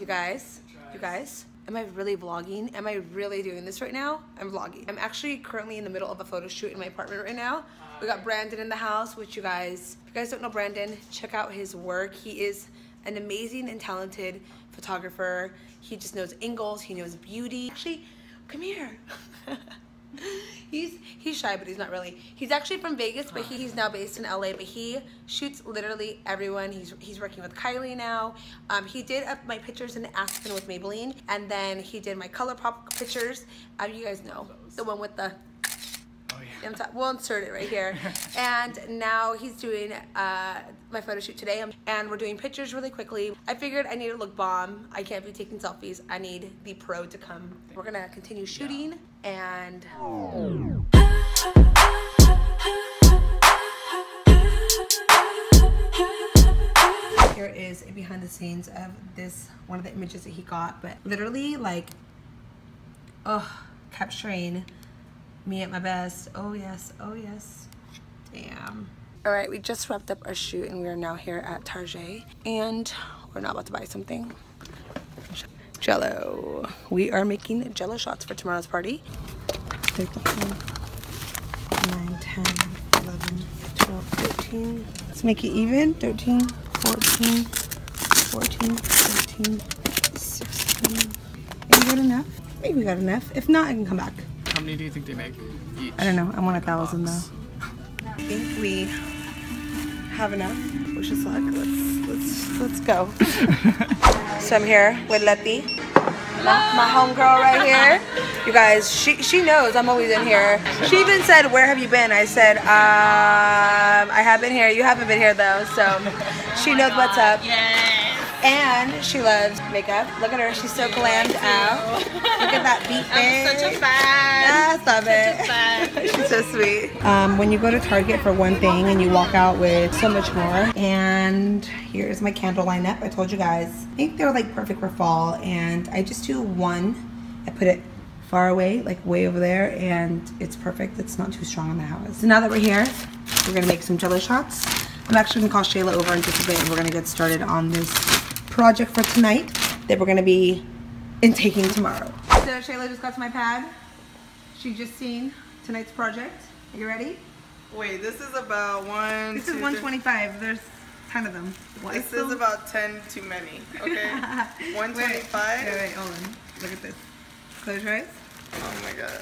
You guys, you guys, am I really vlogging? Am I really doing this right now? I'm vlogging. I'm actually currently in the middle of a photo shoot in my apartment right now. We got Brandon in the house, which you guys, if you guys don't know Brandon, check out his work. He is an amazing and talented photographer. He just knows angles, he knows beauty. Actually, come here. he's he's shy, but he's not really. He's actually from Vegas, but he, he's now based in LA. But he shoots literally everyone. He's he's working with Kylie now. Um, he did up my pictures in Aspen with Maybelline, and then he did my ColourPop pictures. Uh, you guys know the one with the. I'm sorry, we'll insert it right here. and now he's doing uh, my photo shoot today, and we're doing pictures really quickly. I figured I need to look bomb. I can't be taking selfies. I need the pro to come. We're gonna continue shooting, and here is a behind the scenes of this one of the images that he got. But literally, like, oh, capturing me at my best. Oh yes, oh yes. Damn. All right, we just wrapped up our shoot and we are now here at Target and we're not about to buy something. Jello. We are making Jello shots for tomorrow's party. 13, 9, 10, 11, 12, 13. Let's make it even. 13, 14, 14, 15, 16. Maybe got enough? Maybe we got enough. If not, I can come back. How many do you think they make each? I don't know. I want a thousand though. I think we have enough. Wish us luck. Let's let's let's go. so I'm here with Letty, my, my homegirl right here. You guys, she she knows I'm always in here. She even said, "Where have you been?" I said, um, "I have been here. You haven't been here though." So she knows what's up. And she loves makeup. Look at her. She's so glammed out. Look at that beat I'm such a fan. I love it. She's so sweet. Um, when you go to Target for one thing and you walk out with so much more. And here's my candle lineup. I told you guys. I think they're like perfect for fall. And I just do one. I put it far away, like way over there. And it's perfect. It's not too strong on the house. So now that we're here, we're going to make some jello shots. I'm actually going to call Shayla over in just a bit. And we're going to get started on this project for tonight that we're going to be intaking tomorrow. So Shayla just got to my pad. She just seen tonight's project. Are you ready? Wait, this is about one. This two, is three- 125. There's 10 of them. This is about ten too many. Okay. 125. Wait. Wait, wait, hold on. Look at this. Close your eyes. Oh my god.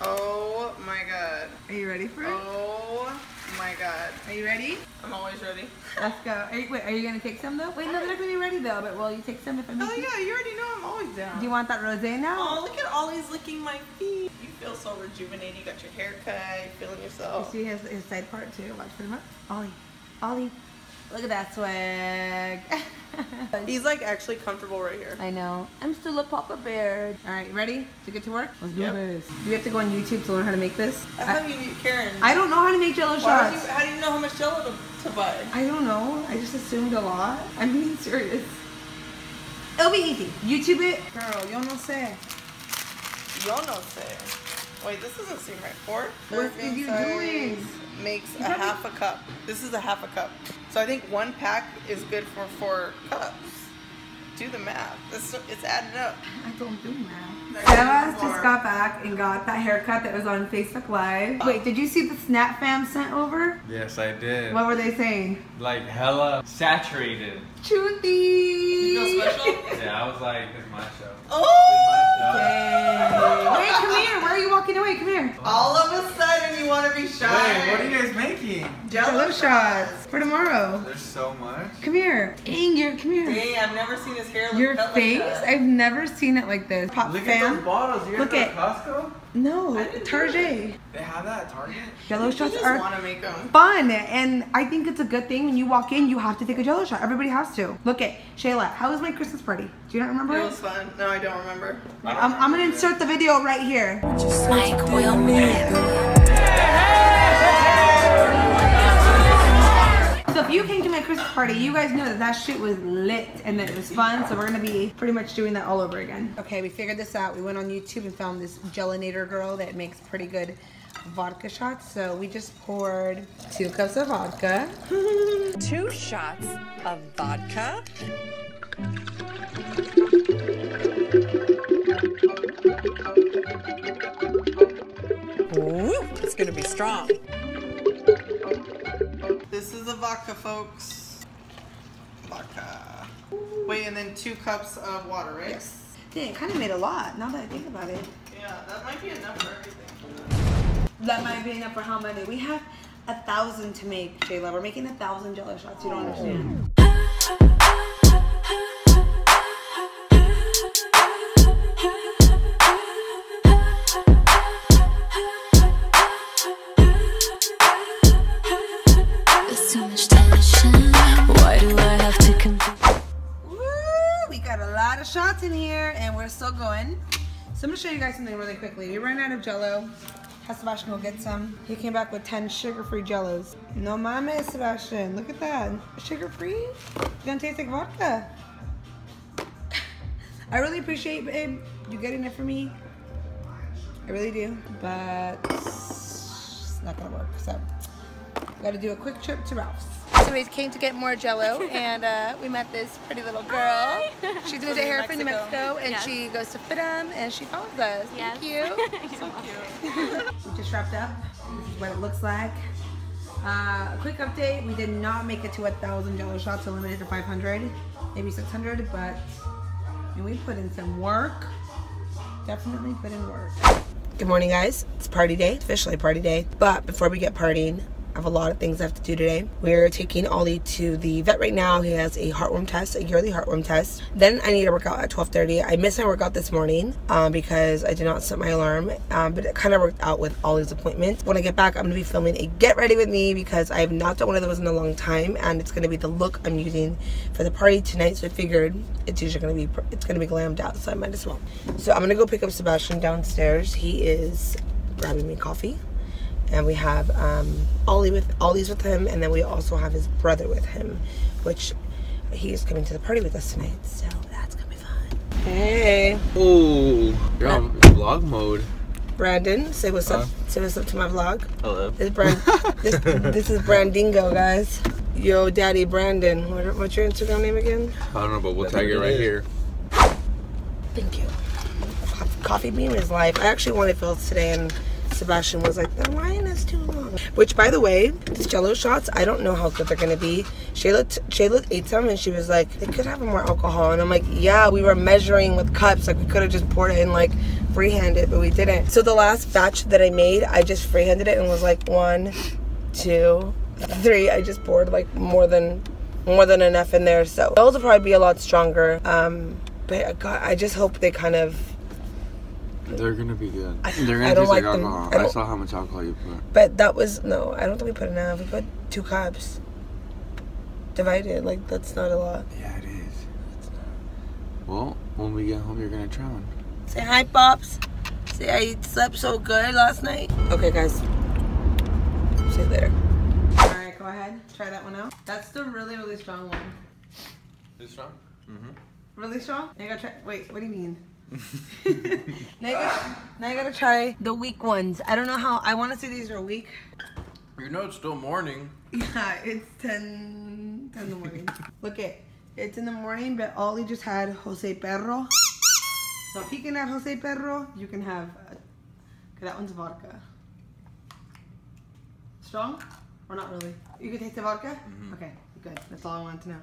Oh my god. Are you ready for it? Oh my god. Are you ready? I'm always ready. Let's go. Are you, wait, are you gonna take some though? Wait, no, they're not gonna be ready though. But will you take some if I make Oh yeah, you already know I'm always down. Do you want that rosé now? Oh, look at Ollie's licking my feet. You feel so rejuvenated. You got your hair cut. You feeling yourself. You see his, his side part too. Watch for him up. Ollie, Ollie, look at that swag. He's like actually comfortable right here. I know. I'm still a Papa Bear. All right, ready to get to work? Let's do Yep. this. Do we have to go on YouTube to learn how to make this? I thought you, Karen. I don't know how to make Jello Why shots. you, how do you know how much Jello to, to buy? I don't know. I just assumed a lot. I'm being serious. It'll be easy. YouTube it. Girl, yo no sé. Yo no sé. Wait, this doesn't seem right. Four? What are you doing? Makes a half a cup. This is a half a cup. So I think one pack is good for four cups. Do the math. It's, it's adding up. I don't do math. Sebas just got back and got that haircut that was on Facebook Live. Oh. Wait, did you see the Snap Fam sent over? Yes, I did. What were they saying? Like hella saturated. Chuti! You feel special? Yeah, I was like, it's my show. Oh! It's my show. Dang. Wait, come here. Why are you walking away? Come here. All of a sudden you want to be shy. Wait, what are you guys making? Jello shots for tomorrow. There's so much. Come here. Dang, your come here. Dang, I've never seen his hair look Your face? Like that. I've never seen it like this. Pop Look at fam? those bottles. You Look guys go to at- Costco? No, I didn't do Target. They have that at Target? Jello You shots are make fun, and I think it's a good thing when you walk in, you have to take a Jello shot. Everybody has to. Look at Shayla. How was my Christmas party? Do you not remember? It it? was fun. No, I don't remember. I'm, I'm gonna insert the video right here. So if you came to my Christmas party, you guys know that that shit was lit and that it was fun. So we're gonna be pretty much doing that all over again. Okay, we figured this out. We went on YouTube and found this Gelinator girl that makes pretty good vodka shots. So we just poured two cups of vodka. Two shots of vodka. Ooh, it's gonna be strong. This is the vodka, folks. Vodka. Wait, and then two cups of water, right? Yes. Dang, kind of made a lot now that I think about it. Yeah, that might be enough for everything. That might be enough for how many? We have a thousand to make, Shayla. We're making a thousand jello shots. You don't oh. understand. In here, and we're still going. So I'm gonna show you guys something really quickly. We ran out of Jello. Had Sebastian go get some. He came back with 10 sugar-free Jellos. No mames, Sebastian. Look at that. Sugar-free? It's gonna taste like vodka. I really appreciate, babe, you getting it for me. I really do, but it's not gonna work. So, got to do a quick trip to Ralph's. So we came to get more Jello, and uh, we met this pretty little girl. She's doing her hair for New Mexico, and Yes. she goes to Fitum, and she follows us. Yes. Thank you. so cute. we just wrapped up. This is what it looks like. Uh, a quick update: We did not make it to a thousand Jello shots, so limited to 500, maybe 600, but and we put in some work. Definitely put in work. Good morning, guys. It's party day, officially party day. But before we get partying, I have a lot of things I have to do today. We're taking Ollie to the vet right now. He has a heartworm test, a yearly heartworm test. Then I need to work out at 12:30. I missed my workout this morning um, because I did not set my alarm, um, but it kind of worked out with Ollie's appointments. When I get back, I'm gonna be filming a get ready with me because I have not done one of those in a long time, and it's gonna be the look I'm using for the party tonight. So I figured it's usually gonna be it's gonna be glammed out, so I might as well. So I'm gonna go pick up Sebastian downstairs. He is grabbing me coffee and we have um, Ollie with Ollie's with him, and then we also have his brother with him, which he is coming to the party with us tonight. So that's gonna be fun. Hey, Oh, you're on vlog mode. Brandon, say what's up. Say what's up to my vlog. Hello. This is Brand. this, this is Brandingo, guys. Yo, Daddy Brandon. What, what's your Instagram name again? I don't know, but we'll tag it right here. Thank you. Coffee Bean is life. I actually wanted Philz today, and Sebastian was like, the line is too long. Which, by the way, these Jello shots, I don't know how good they're gonna be. Shayla, Shayla ate some, and she was like, they could have more alcohol. And I'm like, yeah, we were measuring with cups. Like, we could have just poured it in, like, freehanded, but we didn't. So the last batch that I made, I just freehanded it and was like, one, two, three. I just poured like more than more than enough in there. So those will probably be a lot stronger. Um, but I, got, I just hope they kind of. They're gonna be good. I- They're gonna don't taste like, like them. alcohol. I I, saw how much alcohol you put. But that was no. I don't think we put enough. We put two cups. Divided like that's not a lot. Yeah, it is. Well, when we get home, you're gonna try one. Say hi, pops. Say I slept so good last night. Okay, guys. See you later. All right, go ahead. Try that one out. That's the really really strong one. This strong? Mhm. Really strong? Now you gotta try. Wait, what do you mean? Now, you gotta, now you gotta try the weak ones. I don't know how. I want to say these are weak. You know it's still morning. Yeah, it's 10, 10 in the morning. Look it. It's in the morning, but Ollie just had Jose Perro. So if he can have Jose Perro, you can have. Uh, 'cause that one's vodka. Strong? Or not really? You can taste the vodka? Okay, good. That's all I wanted to know.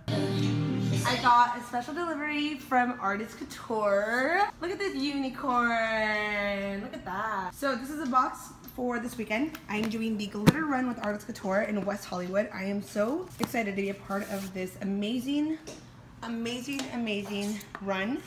I got a special delivery from Artist Couture. Look at this unicorn. Look at that. So this is a box for this weekend. I'm doing the glitter run with Artist Couture in West Hollywood. I am so excited to be a part of this amazing, amazing, amazing run.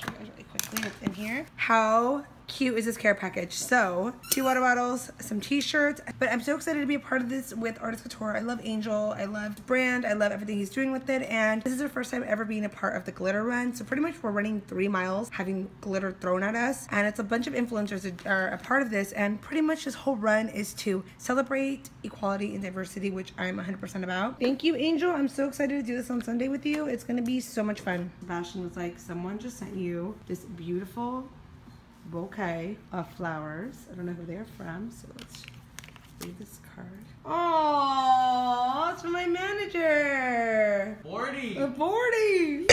Show you guys really quickly what's in here. How cute is this care package? So, two water bottles, some t-shirts, but I'm so excited to be a part of this with Artist Couture. I love Angel, I love the brand, I love everything he's doing with it, and this is our first time ever being a part of the glitter run. So pretty much we're running three miles, having glitter thrown at us, and it's a bunch of influencers that are a part of this, and pretty much this whole run is to celebrate equality and diversity, which I'm 100% about. Thank you, Angel. I'm so excited to do this on Sunday with you. It's gonna be so much fun. Sebastian was like, someone just sent you this beautiful bouquet of flowers. I don't know who they're from, so let's read this card. Oh, it's from my manager. 40. A 40.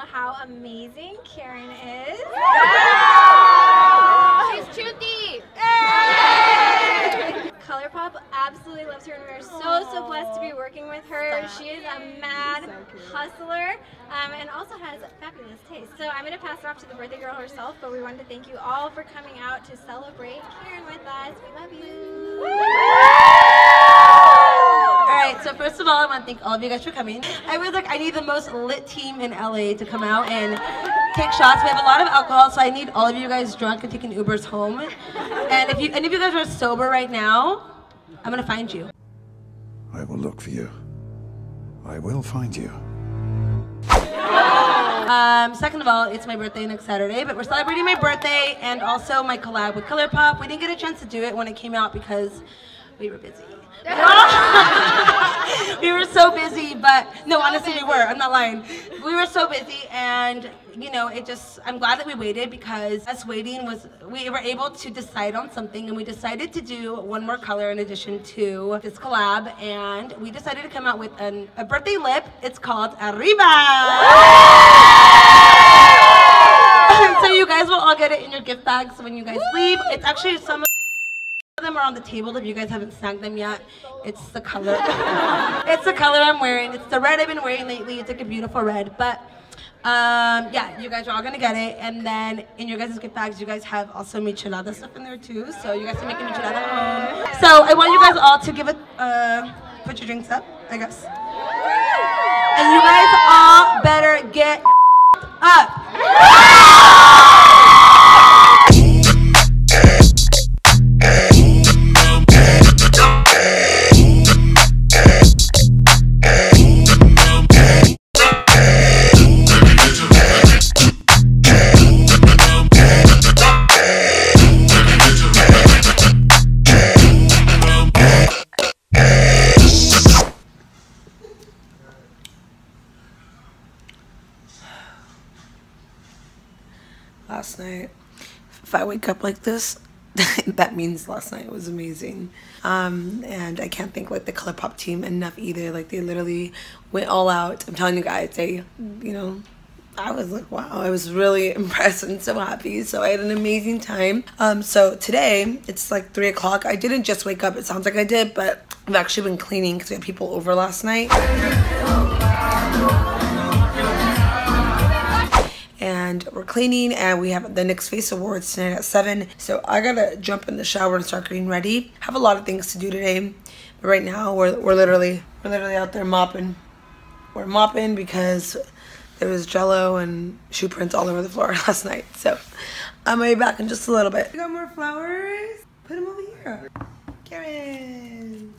Know how amazing Karen is. She's truthy. ColourPop absolutely loves her, and we're so so blessed to be working with her. She is a mad hustler, um, and also has fabulous taste. So I'm gonna pass it off to the birthday girl herself, but we wanted to thank you all for coming out to celebrate Karen with us. We love you. All right, so first of all, I want to thank all of you guys for coming. I was like, I need the most lit team in LA to come out and take shots. We have a lot of alcohol, so I need all of you guys drunk and taking Ubers home. And if you, any of you guys are sober right now, I'm gonna find you. I will look for you. I will find you. Um, second of all, it's my birthday next Saturday, but we're celebrating my birthday and also my collab with ColourPop. We didn't get a chance to do it when it came out because we were busy. we were so busy, but no, honestly, we were. I'm not lying. We were so busy, and you know, it just. I'm glad that we waited because us waiting was we were able to decide on something, and we decided to do one more color in addition to this collab, and we decided to come out with an, a birthday lip. It's called Arriba. so you guys will all get it in your gift bags when you guys leave. It's actually some them are on the table if you guys haven't snagged them yet. It's the color. it's the color I'm wearing. It's the red I've been wearing lately. It's like a beautiful red. But um, yeah, you guys are all gonna get it. And then in your guys' gift bags, you guys have also michelada stuff in there too. So you guys can make a michelada home. So I want you guys all to give it, uh, put your drinks up, I guess. And you guys all better get up. If I wake up like this, that means last night was amazing. Um, and I can't thank like the ColourPop team enough either. Like they literally went all out. I'm telling you guys, they, you know, I was like, wow, I was really impressed and so happy. So I had an amazing time. Um, so today it's like three o'clock. I didn't just wake up. It sounds like I did, but I've actually been cleaning because we had people over last night. And we're cleaning and we have the NYX Face Awards tonight at 7. So I gotta jump in the shower and start getting ready. Have a lot of things to do today. But right now we're, we're literally we're literally out there mopping. We're mopping because there was jello and shoe prints all over the floor last night. So I'm gonna be back in just a little bit. We got more flowers. Put them over here. Karen.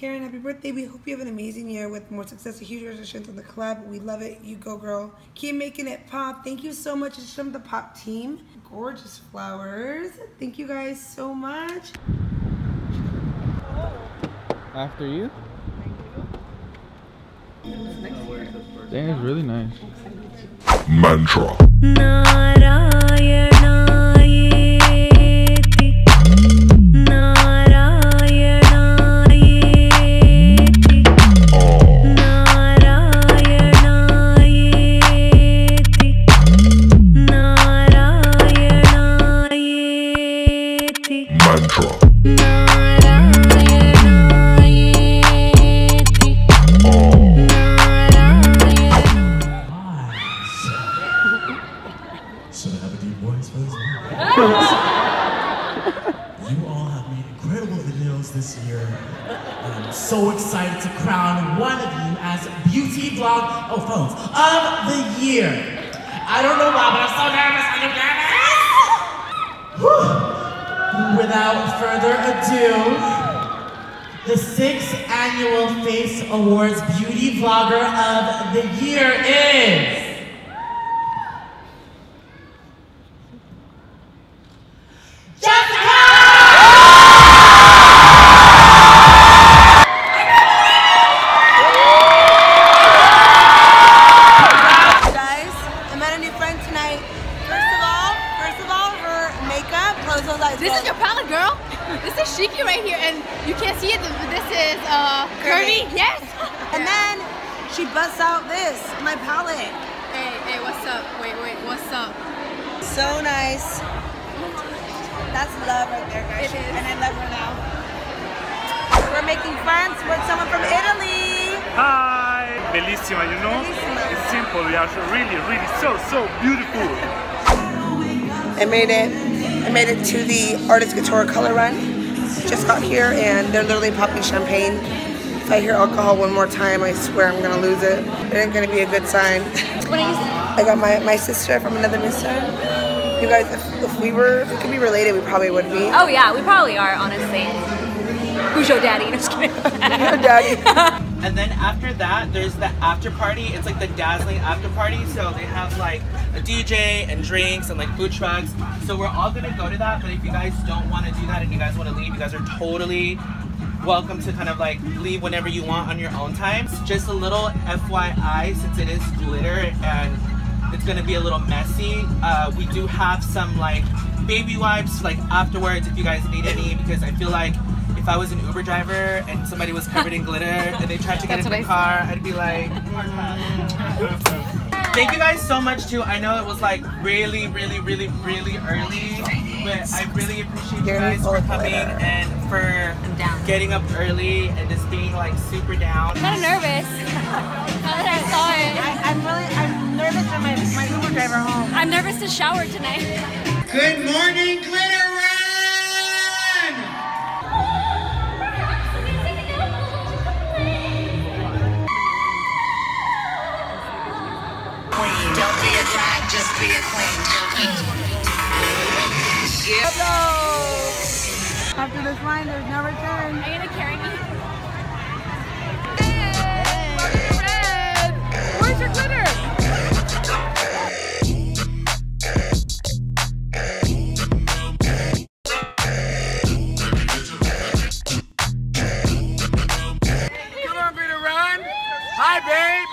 Karen, happy birthday. We hope you have an amazing year with more success, a huge resistance on the club. We love it. You go, girl. Keep making it pop. Thank you so much. It's from the pop team. Gorgeous flowers. Thank you guys so much. After you? Thank you? Dang, it's really nice. Mantra. Vlog, oh phones, of the year. I don't know why, but I'm so nervous, I'm so nervous! Without further ado, the sixth annual Face Awards Beauty Vlogger of the Year is... know? It's simple, we are really, really so, so beautiful. I made it. I made it to the Artist Couture Color Run. Just got here and they're literally popping champagne. If I hear alcohol one more time, I swear I'm gonna lose it. It ain't gonna be a good sign. I got my, my sister from another mister. You guys, if, if we were, if we could be related, we probably would be. Oh yeah, we probably are, honestly. Who's your daddy? No, just kidding. your daddy. And then after that, there's the after party. It's like the dazzling after party. So they have like a DJ and drinks and like food trucks. So we're all gonna go to that. But if you guys don't want to do that and you guys want to leave, you guys are totally welcome to kind of like leave whenever you want on your own time. Just a little FYI, since it is glitter and it's gonna be a little messy. Uh, we do have some like baby wipes like afterwards if you guys need any because I feel like if I was an Uber driver and somebody was covered in glitter and they tried to get That's in the I car, I'd be like. "Mm." Thank you guys so much too. I know it was like really, really, really, really early, but I really appreciate you guys for coming and for getting up early and just being like super down. I'm kind of nervous. Now that I saw it. I, I'm really, I'm nervous for my, my Uber driver home. I'm nervous to shower tonight. Good morning, Glitter be a queen. Hello. After this line, there's no return. Are you gonna carry me? Hey! Where's your glitter? Come on, Glitter Run. Hi, babe.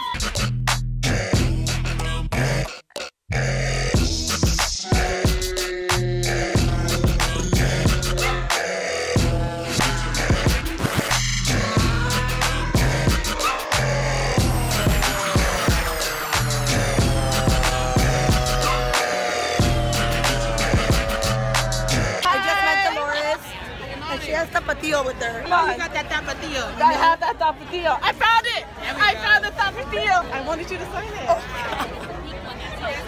Tapatio. I found it. I found the tapatio. I wanted you to sign it. Oh.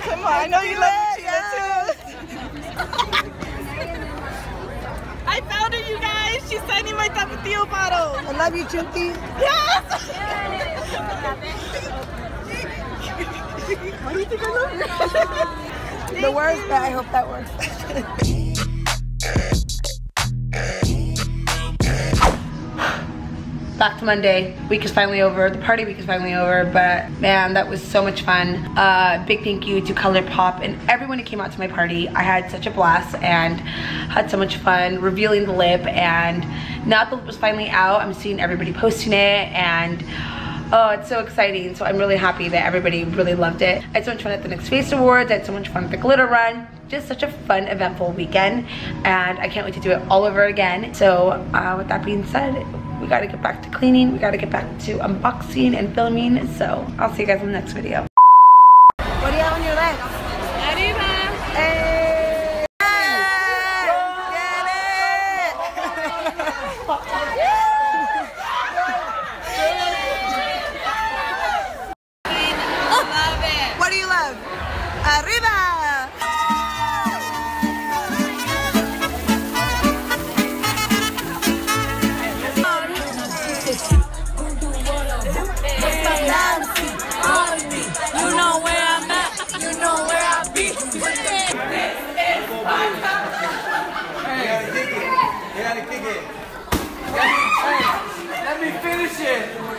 Come on, I know you love Sheila too. I found her, you guys. She's signing my tapatio bottle. I love you, Chunti. Yes. Why do you think I love you? The worst, but I hope that works. Back to Monday. Week is finally over. The party week is finally over, but man, that was so much fun. Uh, big thank you to ColourPop and everyone who came out to my party. I had such a blast and had so much fun revealing the lip. And now that the lip was finally out, I'm seeing everybody posting it and Oh, it's so exciting. So I'm really happy that everybody really loved it. I had so much fun at the NYX Face Awards. I had so much fun at the Glitter Run. Just such a fun, eventful weekend. And I can't wait to do it all over again. So uh, with that being said, we gotta get back to cleaning. We gotta get back to unboxing and filming. So I'll see you guys in the next video. shit.